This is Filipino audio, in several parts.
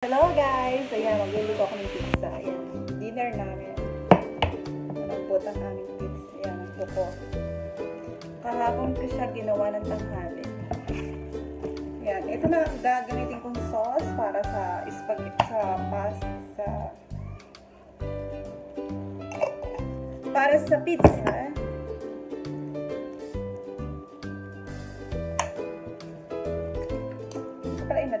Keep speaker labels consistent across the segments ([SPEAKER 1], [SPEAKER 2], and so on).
[SPEAKER 1] Hello guys! Ayan, magluluto ako ng pizza. Ayan, dinner namin. Nagpot ang aming pizza. Ayan, ang buko. Kahapon ko siya ginawa ng tanghali. Ayan, ito na gagamitin kong sauce para sa spaghetti, sa pasta, para sa pizza. Ito pala yung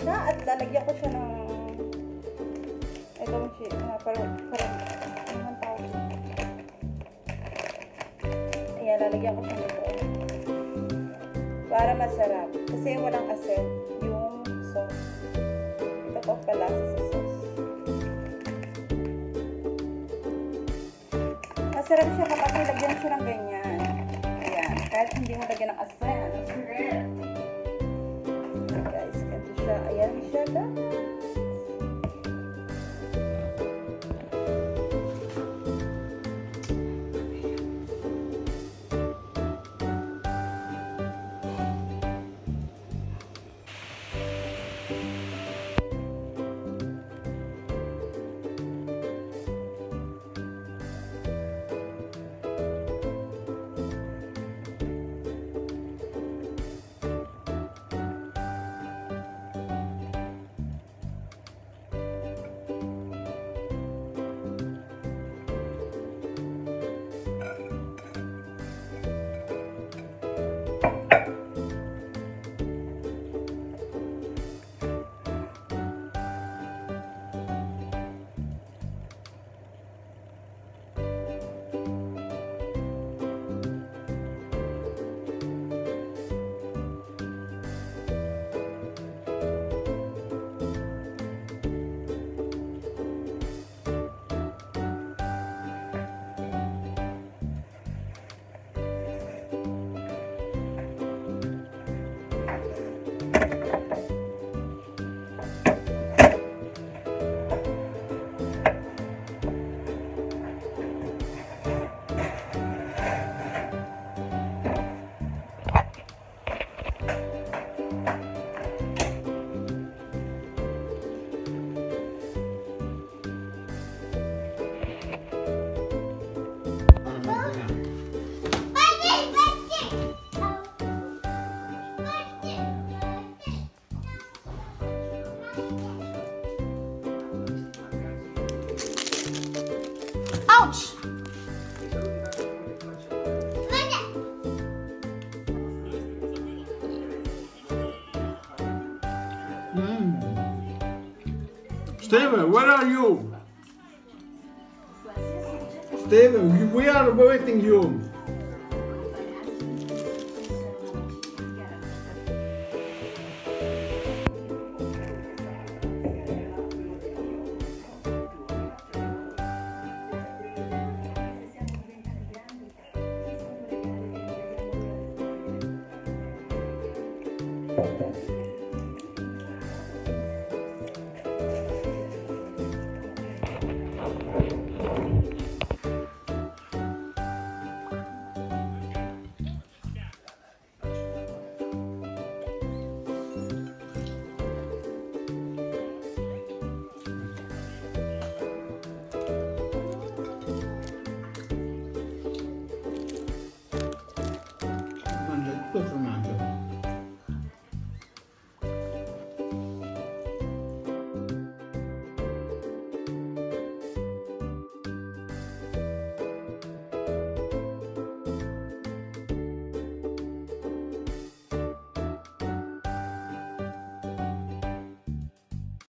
[SPEAKER 1] siya at lalagyan ko siya ng itong shit na parang parang ang tawag? Ayan, lalagyan ko siya nito. Para masarap. Kasi walang asin yung sauce. Ito pa pala sa sauce. Masarap siya kapag nilagyan siya ng ganyan. Ayan. Kahit hindi mo
[SPEAKER 2] Ouch! Mm.
[SPEAKER 3] Steven, where are you? Steven, we are waiting you. 私。